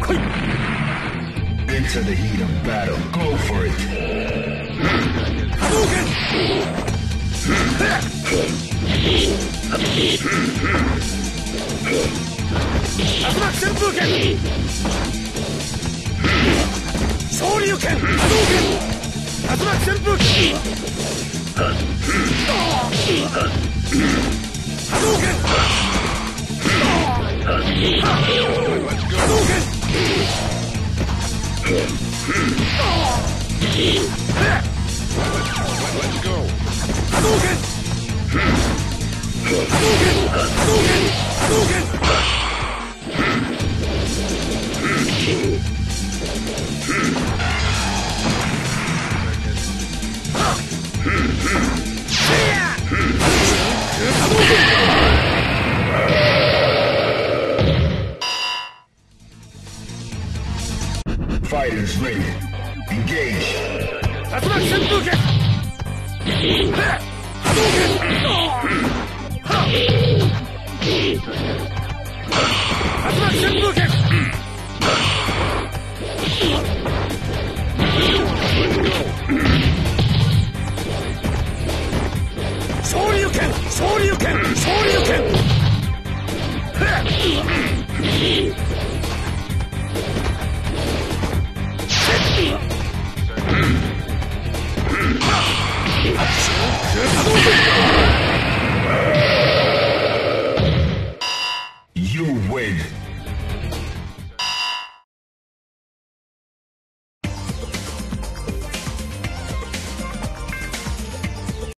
Into the heat of battle. Go for it. Hadouken! Shoryuken! Hadouken! Atmak Hadouken! Let's go. Hadouken! Hmm. Fighters ready. Engage. Attraction Hadouken! Ha! Attraction Hadouken! Shoryuken! Shoryuken! You win.